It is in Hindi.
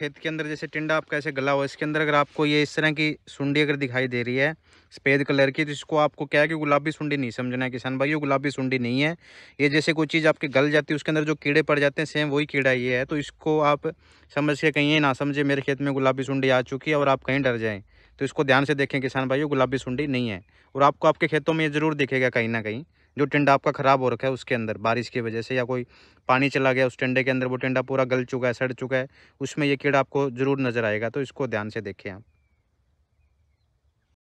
खेत के अंदर जैसे टिंडा आपका ऐसे गला हुआ इसके अंदर अगर आपको ये इस तरह की सुंडी अगर दिखाई दे रही है, सफ़ेद कलर की तो इसको आपको क्या है कि गुलाबी सुंडी नहीं समझना है किसान भाई ये गुलाबी सुंडी नहीं है। ये जैसे कोई चीज़ आपके गल जाती है, उसके अंदर जो कीड़े पड़ जाते हैं, सेम वही कीड़ा ये है तो इसको आप समझ के कहीं ना समझे, मेरे खेत में गुलाबी सुंडी आ चुकी है और आप कहीं डर जाएँ। तो इसको ध्यान से देखें किसान भाइयों, गुलाबी सुंडी नहीं है। और आपको आपके खेतों में ये ज़रूर दिखेगा कहीं ना कहीं, जो टिंडा आपका ख़राब हो रखा है उसके अंदर, बारिश की वजह से या कोई पानी चला गया उस टिंडे के अंदर, वो टिंडा पूरा गल चुका है, सड़ चुका है, उसमें ये कीड़ा आपको ज़रूर नज़र आएगा तो इसको ध्यान से देखें आप।